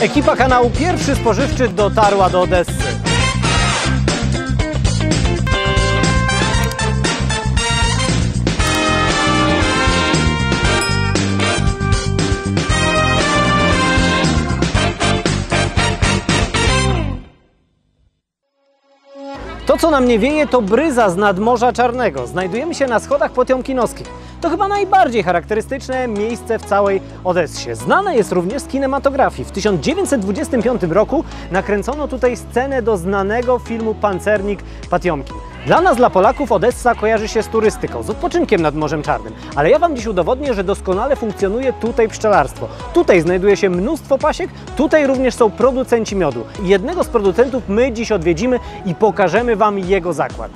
Ekipa kanału Pierwszy Spożywczy dotarła do Odessy. To, co na mnie wieje, to bryza z nadmorza Czarnego. Znajdujemy się na schodach potiomkinowskich. To chyba najbardziej charakterystyczne miejsce w całej Odessie. Znane jest również z kinematografii. W 1925 roku nakręcono tutaj scenę do znanego filmu Pancernik Patiomkin. Dla nas, dla Polaków, Odessa kojarzy się z turystyką, z odpoczynkiem nad Morzem Czarnym. Ale ja Wam dziś udowodnię, że doskonale funkcjonuje tutaj pszczelarstwo. Tutaj znajduje się mnóstwo pasiek, tutaj również są producenci miodu. Jednego z producentów my dziś odwiedzimy i pokażemy Wam jego zakład.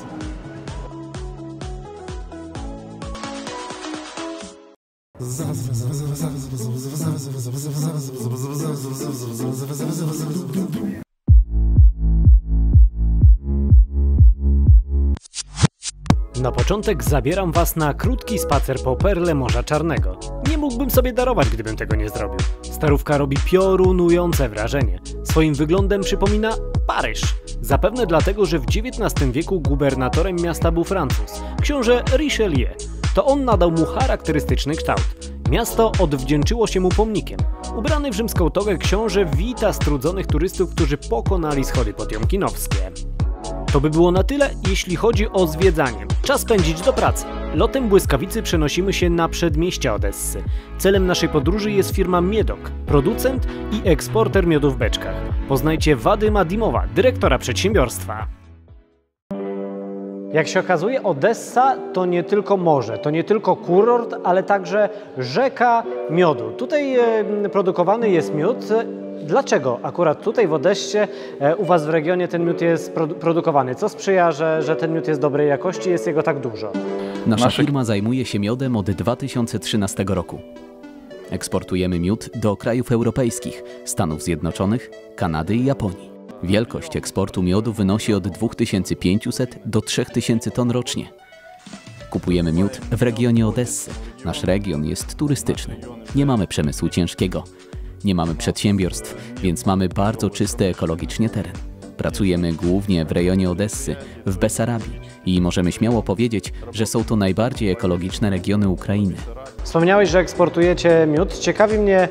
Na początek zabieram Was na krótki spacer po perle Morza Czarnego. Nie mógłbym sobie darować, gdybym tego nie zrobił. Starówka robi piorunujące wrażenie. Swoim wyglądem przypomina Paryż. Zapewne dlatego, że w XIX wieku gubernatorem miasta był Francuz, książę Richelieu. To on nadał mu charakterystyczny kształt. Miasto odwdzięczyło się mu pomnikiem. Ubrany w rzymską togę książę wita strudzonych turystów, którzy pokonali schody potiomkinowskie. To by było na tyle, jeśli chodzi o zwiedzanie. Czas pędzić do pracy. Lotem błyskawicy przenosimy się na przedmieścia Odessy. Celem naszej podróży jest firma Miedok, producent i eksporter miodu w beczkach. Poznajcie Wadyma Dimowa, dyrektora przedsiębiorstwa. Jak się okazuje, Odessa to nie tylko morze, to nie tylko kurort, ale także rzeka miodu. Tutaj produkowany jest miód. Dlaczego akurat tutaj w Odessie e, u Was w regionie ten miód jest produ- produkowany? Co sprzyja, że, że ten miód jest dobrej jakości, jest jego tak dużo? Nasza firma zajmuje się miodem od 2013 roku. Eksportujemy miód do krajów europejskich, Stanów Zjednoczonych, Kanady i Japonii. Wielkość eksportu miodu wynosi od 2500 do 3000 ton rocznie. Kupujemy miód w regionie Odessy. Nasz region jest turystyczny. Nie mamy przemysłu ciężkiego. Nie mamy przedsiębiorstw, więc mamy bardzo czysty ekologicznie teren. Pracujemy głównie w rejonie Odessy, w Besarabii i możemy śmiało powiedzieć, że są to najbardziej ekologiczne regiony Ukrainy. Wspomniałeś, że eksportujecie miód. Ciekawi mnie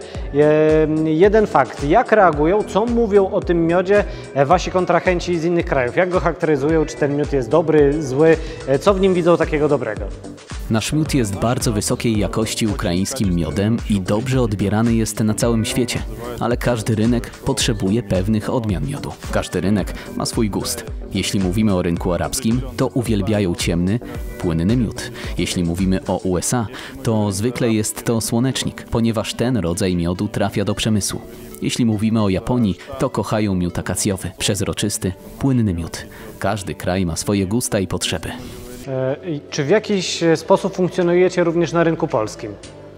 jeden fakt. Jak reagują, co mówią o tym miodzie e, Wasi kontrahenci z innych krajów? Jak go charakteryzują? Czy ten miód jest dobry, zły? E, Co w nim widzą takiego dobrego? Nasz miód jest bardzo wysokiej jakości ukraińskim miodem i dobrze odbierany jest na całym świecie, ale każdy rynek potrzebuje pewnych odmian miodu. Każdy rynek ma swój gust. Jeśli mówimy o rynku arabskim, to uwielbiają ciemny, płynny miód. Jeśli mówimy o USA, to zwykle jest to słonecznik, ponieważ ten rodzaj miodu trafia do przemysłu. Jeśli mówimy o Japonii, to kochają miód akacjowy, przezroczysty, płynny miód. Każdy kraj ma swoje gusta i potrzeby. E, Czy w jakiś e, sposób funkcjonujecie również na rynku polskim?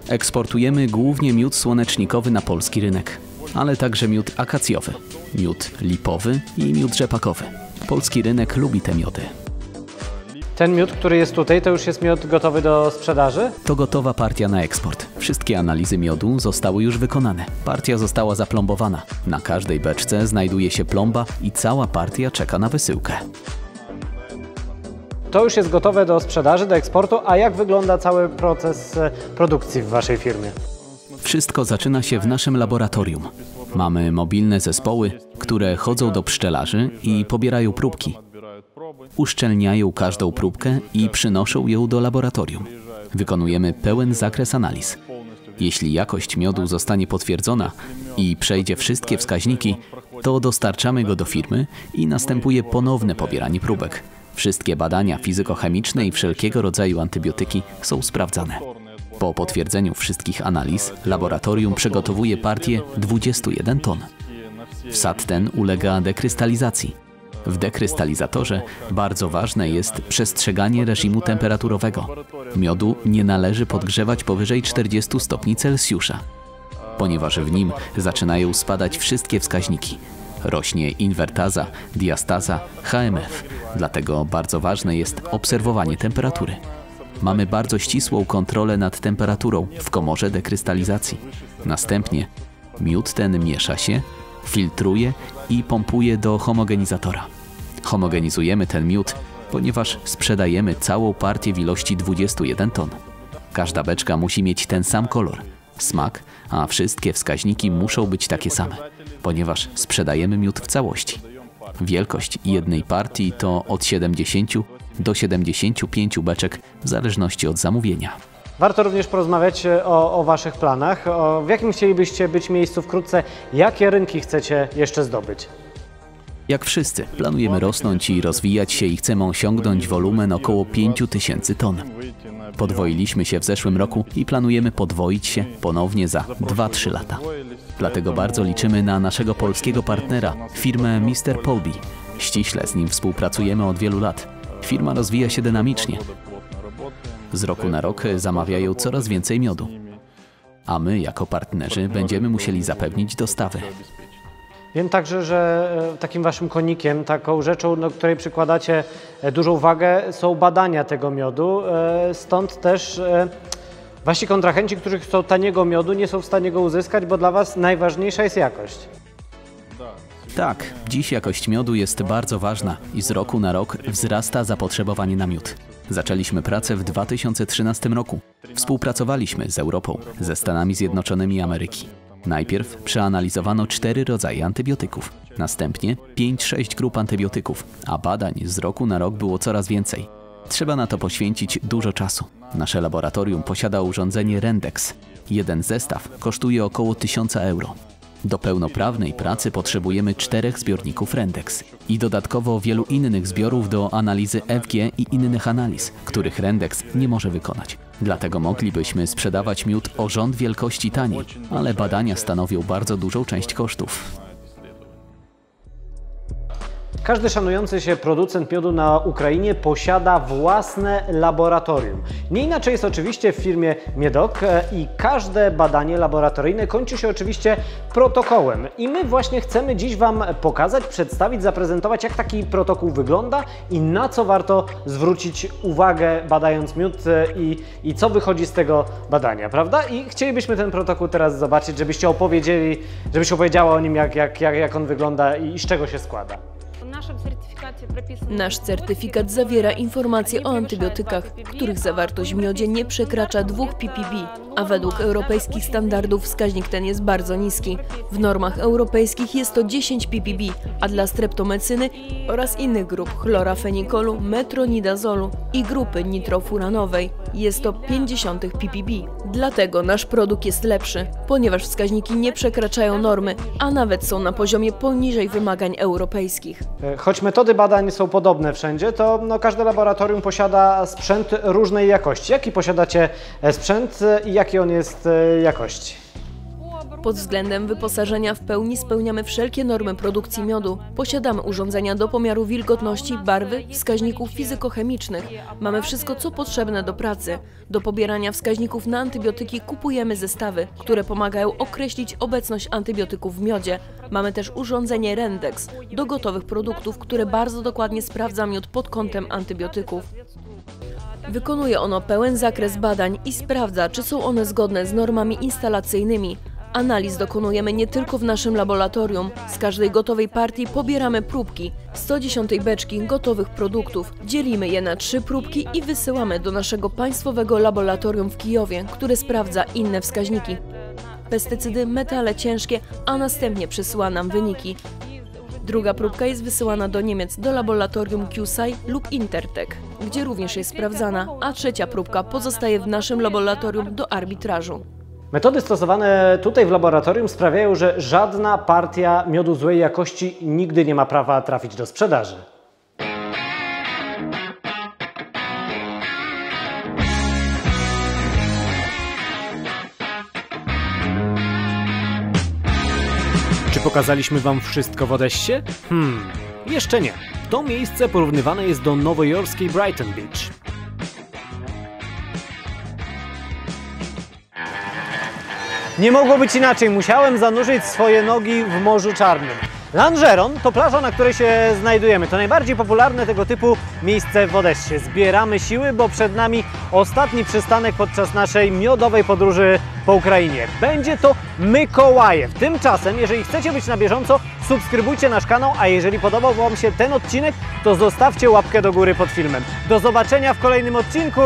Eksportujemy głównie miód słonecznikowy na polski rynek, ale także miód akacjowy, miód lipowy i miód rzepakowy. Polski rynek lubi te miody. Ten miód, który jest tutaj, to już jest miód gotowy do sprzedaży? To gotowa partia na eksport. Wszystkie analizy miodu zostały już wykonane. Partia została zaplombowana. Na każdej beczce znajduje się plomba i cała partia czeka na wysyłkę. To już jest gotowe do sprzedaży, do eksportu, a jak wygląda cały proces e, produkcji w Waszej firmie? Wszystko zaczyna się w naszym laboratorium. Mamy mobilne zespoły, które chodzą do pszczelarzy i pobierają próbki. Uszczelniają każdą próbkę i przynoszą ją do laboratorium. Wykonujemy pełen zakres analiz. Jeśli jakość miodu zostanie potwierdzona i przejdzie wszystkie wskaźniki, to dostarczamy go do firmy i następuje ponowne pobieranie próbek. Wszystkie badania fizykochemiczne i wszelkiego rodzaju antybiotyki są sprawdzane. Po potwierdzeniu wszystkich analiz, laboratorium przygotowuje partię 21 ton. Wsad ten ulega dekrystalizacji. W dekrystalizatorze bardzo ważne jest przestrzeganie reżimu temperaturowego. Miodu nie należy podgrzewać powyżej 40 stopni Celsjusza, ponieważ w nim zaczynają spadać wszystkie wskaźniki. Rośnie inwertaza, diastaza, HMF, dlatego bardzo ważne jest obserwowanie temperatury. Mamy bardzo ścisłą kontrolę nad temperaturą w komorze dekrystalizacji. Następnie miód ten miesza się filtruje i pompuje do homogenizatora. Homogenizujemy ten miód, ponieważ sprzedajemy całą partię w ilości 21 ton. Każda beczka musi mieć ten sam kolor, smak, a wszystkie wskaźniki muszą być takie same, ponieważ sprzedajemy miód w całości. Wielkość jednej partii to od 70 do 75 beczek w zależności od zamówienia. Warto również porozmawiać e, o, o Waszych planach. O, w jakim chcielibyście być miejscu wkrótce? Jakie rynki chcecie jeszcze zdobyć? Jak wszyscy, planujemy rosnąć i rozwijać się i chcemy osiągnąć wolumen około 5 tysięcy ton. Podwoiliśmy się w zeszłym roku i planujemy podwoić się ponownie za 2-3 lata. Dlatego bardzo liczymy na naszego polskiego partnera, firmę Mr. Polby. Ściśle z nim współpracujemy od wielu lat. Firma rozwija się dynamicznie. Z roku na rok zamawiają coraz więcej miodu. A my, jako partnerzy, będziemy musieli zapewnić dostawy. Wiem także, że e, takim Waszym konikiem, taką rzeczą, do której przykładacie e, dużą wagę, są badania tego miodu. E, Stąd też Wasi kontrahenci, którzy chcą taniego miodu, nie są w stanie go uzyskać, bo dla Was najważniejsza jest jakość. Tak, dziś jakość miodu jest bardzo ważna i z roku na rok wzrasta zapotrzebowanie na miód. Zaczęliśmy pracę w 2013 roku. Współpracowaliśmy z Europą, ze Stanami Zjednoczonymi Ameryki. Najpierw przeanalizowano cztery rodzaje antybiotyków, następnie 5-6 grup antybiotyków, a badań z roku na rok było coraz więcej. Trzeba na to poświęcić dużo czasu. Nasze laboratorium posiada urządzenie Rendex. Jeden zestaw kosztuje około 1000 euro. Do pełnoprawnej pracy potrzebujemy czterech zbiorników Rendex i dodatkowo wielu innych zbiorów do analizy FG i innych analiz, których Rendex nie może wykonać. Dlatego moglibyśmy sprzedawać miód o rząd wielkości taniej, ale badania stanowią bardzo dużą część kosztów. Każdy szanujący się producent miodu na Ukrainie posiada własne laboratorium. Nie inaczej jest oczywiście w firmie Miedok e, i każde badanie laboratoryjne kończy się oczywiście protokołem. I my właśnie chcemy dziś Wam pokazać, przedstawić, zaprezentować, jak taki protokół wygląda i na co warto zwrócić uwagę badając miód e, i, i co wychodzi z tego badania, prawda? I chcielibyśmy ten protokół teraz zobaczyć, żebyście opowiedzieli, żebyś opowiedziała o nim, jak, jak, jak, jak on wygląda i z czego się składa. Nasz certyfikat zawiera informacje o antybiotykach, których zawartość w miodzie nie przekracza 2 ppb, a według europejskich standardów wskaźnik ten jest bardzo niski. W normach europejskich jest to 10 ppb, a dla streptomecyny oraz innych grup chlorafenikolu, metronidazolu i grupy nitrofuranowej jest to 50 ppb. Dlatego nasz produkt jest lepszy, ponieważ wskaźniki nie przekraczają normy, a nawet są na poziomie poniżej wymagań europejskich. E, Choć metody badań są podobne wszędzie, to no, każde laboratorium posiada sprzęt różnej jakości. Jaki posiadacie e, sprzęt e, i jakiej on jest jakości? Pod względem wyposażenia w pełni spełniamy wszelkie normy produkcji miodu. Posiadamy urządzenia do pomiaru wilgotności, barwy, wskaźników fizykochemicznych. Mamy wszystko, co potrzebne do pracy. Do pobierania wskaźników na antybiotyki kupujemy zestawy, które pomagają określić obecność antybiotyków w miodzie. Mamy też urządzenie Rendex do gotowych produktów, które bardzo dokładnie sprawdza miód pod kątem antybiotyków. Wykonuje ono pełen zakres badań i sprawdza, czy są one zgodne z normami instalacyjnymi. Analiz dokonujemy nie tylko w naszym laboratorium. Z każdej gotowej partii pobieramy próbki. 110 beczki gotowych produktów. Dzielimy je na trzy próbki i wysyłamy do naszego państwowego laboratorium w Kijowie, które sprawdza inne wskaźniki. Pestycydy, metale ciężkie, a następnie przesyła nam wyniki. Druga próbka jest wysyłana do Niemiec do laboratorium QSI lub Intertek, gdzie również jest sprawdzana, a trzecia próbka pozostaje w naszym laboratorium do arbitrażu. Metody stosowane tutaj w laboratorium sprawiają, że żadna partia miodu złej jakości nigdy nie ma prawa trafić do sprzedaży. Czy pokazaliśmy Wam wszystko w Odessie? Hmm, jeszcze nie. To miejsce porównywane jest do nowojorskiej Brighton Beach. Nie mogło być inaczej, musiałem zanurzyć swoje nogi w Morzu Czarnym. Langeron to plaża, na której się znajdujemy. To najbardziej popularne tego typu miejsce w Odessie. Zbieramy siły, bo przed nami ostatni przystanek podczas naszej miodowej podróży po Ukrainie. Będzie to Mykołajew. Tymczasem, jeżeli chcecie być na bieżąco, subskrybujcie nasz kanał, a jeżeli podobał Wam się ten odcinek, to zostawcie łapkę do góry pod filmem. Do zobaczenia w kolejnym odcinku!